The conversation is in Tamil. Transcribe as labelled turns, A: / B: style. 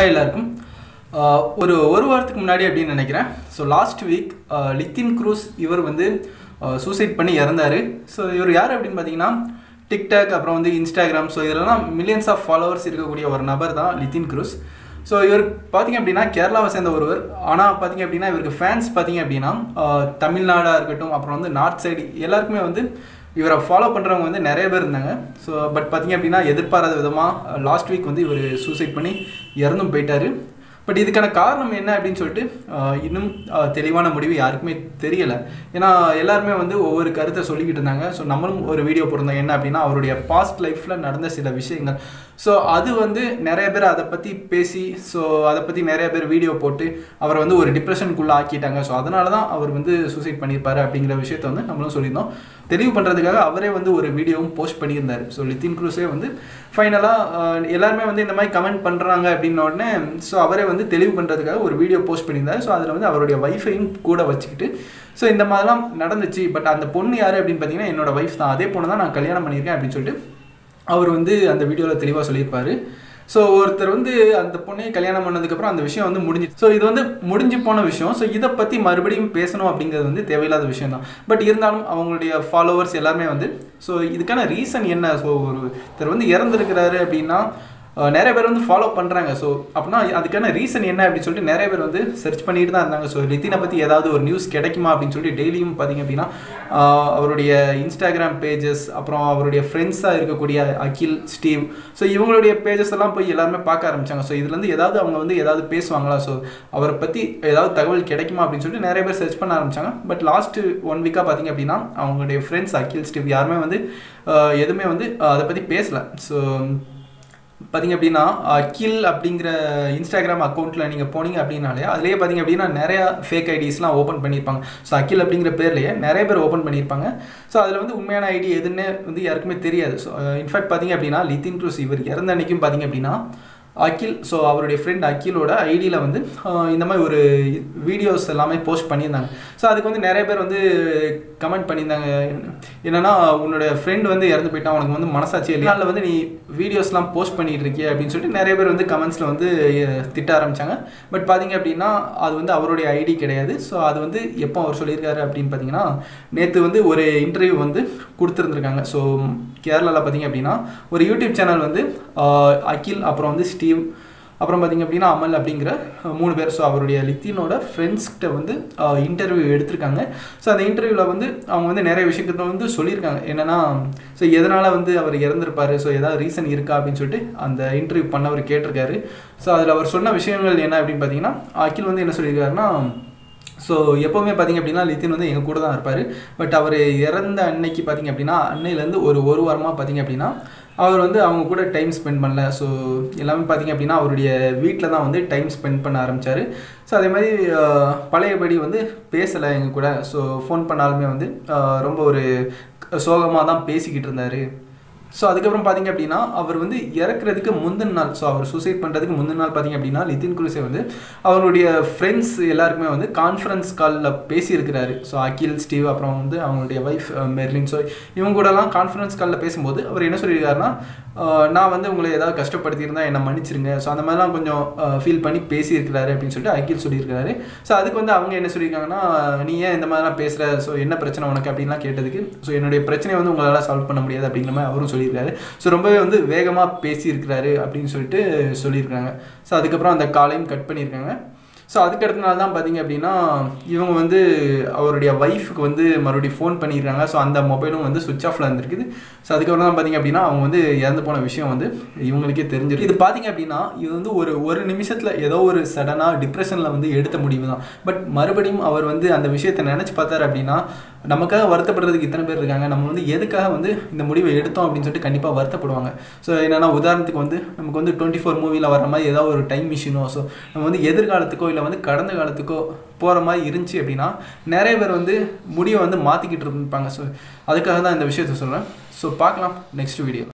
A: ஹாய் எல்லாருக்கும். ஒரு ஒரு வாரத்துக்கு முன்னாடி அப்படின்னு நினைக்கிறேன். So last week Lithin Cruz இவர் வந்து சூசைட் பண்ணி இறந்தார். ஸோ இவர் யார் அப்படின்னு பார்த்தீங்கன்னா டிக்டாக் அப்புறம் வந்து இன்ஸ்டாகிராம் ஸோ இதெல்லாம் மில்லியன்ஸ் ஆஃப் ஃபாலோவர்ஸ் இருக்கக்கூடிய ஒரு நபர் தான் லித்தின் க்ரூஸ் ஸோ இவர் பார்த்தீங்க அப்படின்னா கேரளாவை சேர்ந்த ஒருவர். ஆனால் பார்த்தீங்க அப்படின்னா இவருக்கு ஃபேன்ஸ் பார்த்தீங்க அப்படின்னா தமிழ்நாடாக இருக்கட்டும் அப்புறம் வந்து நார்த் சைடு எல்லாருக்குமே வந்து இவரை ஃபாலோ பண்ணுறவங்க வந்து நிறைய பேர் இருந்தாங்க. ஸோ பட் பார்த்தீங்க அப்படின்னா எதிர்பாராத விதமாக லாஸ்ட் வீக் வந்து இவர் சூசைட் பண்ணி இறந்தும் போயிட்டார். பட் இதுக்கான காரணம் என்ன அப்படின்னு சொல்லிட்டு இன்னும் தெளிவான முடிவு யாருக்குமே தெரியலை. ஏன்னா எல்லாருமே வந்து ஒவ்வொரு கருத்தை சொல்லிக்கிட்டு இருந்தாங்க. ஸோ நம்மளும் ஒரு வீடியோ போட்டிருந்தோம். என்ன அப்படின்னா அவருடைய பாஸ்ட் லைஃப்பில் நடந்த சில விஷயங்கள். ஸோ அது வந்து நிறைய பேர் அதை பற்றி பேசி ஸோ அதை பற்றி நிறைய பேர் வீடியோ போட்டு அவரை வந்து ஒரு டிப்ரெஷனுக்குள்ளே ஆக்கிட்டாங்க. ஸோ அதனால தான் அவர் வந்து சூசைட் பண்ணியிருப்பார் அப்படிங்கிற விஷயத்த வந்து நம்மளும் சொல்லியிருந்தோம். தெளிவு பண்ணுறதுக்காக அவரே வந்து ஒரு வீடியோவும் போஸ்ட் பண்ணியிருந்தார். ஸோ லித்தின் குரூஸே வந்து ஃபைனலாக எல்லாருமே வந்து இந்த மாதிரி கமெண்ட் பண்ணுறாங்க அப்படின்ன உடனே ஸோ அவரே வந்து தெளிவு பண்ணுறதுக்காக ஒரு வீடியோ போஸ்ட் பண்ணியிருந்தார். ஸோ அதில் வந்து அவருடைய ஒய்ஃபையும் கூட வச்சுக்கிட்டு ஸோ இந்த மாதிரிலாம் நடந்துச்சு. பட் அந்த பொண்ணு யார் அப்படின்னு பார்த்தீங்கன்னா என்னோட ஒய்ஃப் தான். அதே பொண்ணு தான் நான் கல்யாணம் பண்ணியிருக்கேன் அப்படின்னு சொல்லிட்டு அவர் வந்து அந்த வீடியோவில் தெளிவாக சொல்லியிருப்பார். ஸோ ஒருத்தர் வந்து அந்த பொண்ணையை கல்யாணம் பண்ணதுக்கப்புறம் அந்த விஷயம் வந்து முடிஞ்சு ஸோ இது வந்து முடிஞ்சு போன விஷயம். ஸோ இதை பற்றி மறுபடியும் பேசணும் அப்படிங்கிறது வந்து தேவையில்லாத விஷயம் தான். பட் இருந்தாலும் அவங்களுடைய ஃபாலோவர்ஸ் எல்லாருமே வந்து ஸோ இதுக்கான ரீசன் என்ன? ஸோ ஒருத்தர் வந்து இறந்துருக்கிறாரு அப்படின்னா நிறைய பேர் வந்து ஃபாலோ பண்ணுறாங்க ஸோ அப்படின்னா அதுக்கான ரீசன் என்ன அப்படின்னு சொல்லிட்டு நிறைய பேர் வந்து சர்ச் பண்ணிட்டு தான் இருந்தாங்க. ஸோ லித்தினை பற்றி ஏதாவது ஒரு நியூஸ் கிடைக்குமா அப்படின்னு சொல்லிட்டு டெய்லியும் பார்த்தீங்க அப்படின்னா அவருடைய இன்ஸ்டாகிராம் பேஜஸ் அப்புறம் அவருடைய ஃப்ரெண்ட்ஸாக இருக்கக்கூடிய அகில் ஸ்டீவ். ஸோ இவங்களுடைய பேஜஸ் எல்லாம் போய் எல்லாருமே பார்க்க ஆரம்பித்தாங்க ஸோ இதுலேருந்து ஏதாவது அவங்க வந்து ஏதாவது பேசுவாங்களா? ஸோ அவரை பற்றி ஏதாவது தகவல் கிடைக்குமா அப்படின்னு சொல்லிட்டு நிறைய பேர் சர்ச் பண்ண ஆரம்பித்தாங்க பட் லாஸ்ட்டு ஒன் வீக்காக பார்த்தீங்க அப்படின்னா அவங்களுடைய ஃப்ரெண்ட்ஸ் அகில் ஸ்டீவ் யாருமே வந்து எதுவுமே வந்து அதை பற்றி பேசலை. ஸோ பார்த்தீங்க அப்படின்னா கில் அப்படிங்கிற இன்ஸ்டாகிராம் அக்கௌண்ட்டில் நீங்கள் போனீங்க அப்படின்னாலே அதுலேயே பார்த்தீங்க அப்படின்னா நிறையா ஃபேக் ஐடிஸ்லாம் ஓப்பன் பண்ணியிருப்பாங்க ஸோ அக்கில் அப்படிங்கிற பேர்லேயே நிறைய பேர் ஓப்பன் பண்ணியிருப்பாங்க ஸோ அதில் வந்து உண்மையான ஐடி எதுன்னு வந்து யாருக்குமே தெரியாது. ஸோ இன்ஃபேக்ட் பார்த்தீங்க அப்படின்னா லித்தின் க்ரூஸ் இவர் இறந்த அன்றைக்கும் பார்த்தீங்க அப்படின்னா அகில் ஸோ அவருடைய ஃப்ரெண்ட் அகிலோட ஐடியில் வந்து இந்த மாதிரி ஒரு வீடியோஸ் எல்லாமே போஸ்ட் பண்ணியிருந்தாங்க. ஸோ அதுக்கு வந்து நிறைய பேர் வந்து கமெண்ட் பண்ணியிருந்தாங்க. என்னென்னா உன்னோட ஃப்ரெண்ட் வந்து இறந்து போயிட்டான் உனக்கு வந்து மனசாட்சி இல்லையா? அதில் வந்து நீ வீடியோஸ்லாம் போஸ்ட் பண்ணிட்டு இருக்கிய அப்படின்னு சொல்லிட்டு நிறைய பேர் வந்து கமெண்ட்ஸில் வந்து திட்ட ஆரம்பித்தாங்க பட் பார்த்தீங்க அப்படின்னா அது வந்து அவருடைய ஐடி கிடையாது. ஸோ அது வந்து எப்போ அவர் சொல்லியிருக்காரு அப்படின்னு பார்த்தீங்கன்னா நேற்று வந்து ஒரு இன்டர்வியூ வந்து கொடுத்துருந்துருக்காங்க. ஸோ கேரளாவில் பார்த்தீங்க அப்படின்னா ஒரு யூடியூப் சேனல் வந்து அகில் அப்புறம் வந்து ஸ்டீவ் அப்புறம் பார்த்தீங்க அப்படின்னா அமல் அப்படிங்கிற மூணு பேர். ஸோ அவருடைய லித்தினோட ஃப்ரெண்ட்ஸ்கிட்ட வந்து இன்டர்வியூ எடுத்திருக்காங்க. ஸோ அந்த இன்டர்வியூவில் வந்து அவங்க வந்து நிறைய விஷயத்த வந்து சொல்லியிருக்காங்க. என்னென்னா ஸோ எதனால் வந்து அவர் இறந்துருப்பார்? ஸோ ஏதாவது ரீசன் இருக்கா அப்படின்னு சொல்லிட்டு அந்த இன்டர்வியூ பண்ணவர் கேட்டிருக்காரு. ஸோ அதில் அவர் சொன்ன விஷயங்கள் என்ன அப்படின்னு பார்த்தீங்கன்னா அகில் வந்து என்ன சொல்லியிருக்காருன்னா ஸோ எப்போவுமே பார்த்தீங்க அப்படின்னா லித்தின் வந்து எங்கள் கூட தான் இருப்பார். பட் அவர் இறந்த அன்னைக்கு பார்த்தீங்க அப்படின்னா அன்னையிலேருந்து ஒரு ஒரு வாரமாக பார்த்தீங்க அப்படின்னா அவர் வந்து அவங்க கூட டைம் ஸ்பெண்ட் பண்ணல. ஸோ எல்லாமே பார்த்தீங்க அப்படின்னா அவருடைய வீட்டில் தான் வந்து டைம் ஸ்பெண்ட் பண்ண ஆரம்பித்தார் ஸோ அதே மாதிரி பழையபடி வந்து பேசலை எங்கள் கூட. ஸோ ஃபோன் பண்ணாலுமே வந்து ரொம்ப ஒரு சோகமாக தான் பேசிக்கிட்டு இருந்தார். ஸோ அதுக்கப்புறம் பார்த்தீங்க அப்படின்னா அவர் வந்து இறக்குறதுக்கு முந்தின நாள் ஸோ அவர் சூசைட் பண்ணுறதுக்கு முந்தின நாள் பார்த்தீங்க அப்படின்னா லித்தின் குலுசே வந்து அவருடைய ஃப்ரெண்ட்ஸ் எல்லாருக்குமே வந்து கான்ஃபரன்ஸ் காலில் பேசியிருக்கிறாரு. ஸோ அகில் ஸ்டீவ் அப்புறம் வந்து அவங்களுடைய ஒய்ஃப் மெர்லின். ஸோ இவங்க கூடலாம் கான்ஃபரன்ஸ் காலில் பேசும்போது அவர் என்ன சொல்லியிருக்காருன்னா நான் வந்து உங்களை ஏதாவது கஷ்டப்படுத்தியிருந்தா என்னை மன்னிச்சிருங்க. ஸோ அந்த மாதிரிலாம் கொஞ்சம் ஃபீல் பண்ணி பேசியிருக்கிறாரு அப்படின்னு சொல்லிட்டு அகில் சொல்லியிருக்காரு ஸோ அதுக்கு வந்து அவங்க என்ன சொல்லியிருக்காங்கன்னா நீ ஏன் இந்த மாதிரிலாம் பேசுகிற ஸோ என்ன பிரச்சனை உனக்கு? அப்படின்லாம் கேட்டதுக்கு ஸோ என்னுடைய பிரச்சனையை வந்து உங்களால் சால்வ் பண்ண முடியாது அப்படிங்கிற மாதிரி அவரும் சொல்லியிருக்காரு. ஸோ ரொம்பவே வந்து வேகமாக பேசியிருக்கிறாரு அப்படின்னு சொல்லிட்டு சொல்லியிருக்காங்க ஸோ அதுக்கப்புறம் அந்த காலையும் கட் பண்ணியிருக்காங்க. ஸோ அதுக்கு நாள் தான் பார்த்தீங்க அப்படின்னா இவங்க வந்து அவருடைய ஒய்ஃபுக்கு வந்து மறுபடியும் ஃபோன் பண்ணியிருக்காங்க ஸோ அந்த மொபைலும் வந்து சுவிச் ஆஃபில் இருந்திருக்குது. ஸோ அதுக்கப்புறம் தான் பார்த்தீங்க அப்படின்னா அவங்க வந்து இறந்து போன விஷயம் வந்து இவங்களுக்கே தெரிஞ்சிருக்கு இது பார்த்தீங்க அப்படின்னா இது வந்து ஒரு ஒரு நிமிஷத்தில் ஏதோ ஒரு சடனாக டிப்ரெஷனில் வந்து எடுத்த முடிவு தான். பட் மறுபடியும் அவர் வந்து அந்த விஷயத்தை நினச்சி பார்த்தாரு அப்படின்னா நமக்காக வருத்தப்படுறதுக்கு இத்தனை பேர் இருக்காங்க. நம்ம வந்து எதுக்காக வந்து இந்த முடிவை எடுத்தோம் அப்படின்னு சொல்லிட்டு கண்டிப்பாக வருத்தப்படுவாங்க. ஸோ என்னென்னா உதாரணத்துக்கு வந்து நமக்கு வந்து டுவெண்ட்டி ஃபோர் மூவியில் வர மாதிரி ஏதாவது ஒரு டைம் மிஷினோ ஸோ நம்ம வந்து எதிர்காலத்துக்கோ இல்லை இல்லை வந்து கடந்த காலத்துக்கோ போகிற மாதிரி இருந்துச்சு அப்படின்னா நிறைய பேர் வந்து முடிவை வந்து மாற்றிக்கிட்டு இருப்பாங்க ஸோ அதுக்காக தான் இந்த விஷயத்த சொல்கிறேன் ஸோ பார்க்கலாம். Next video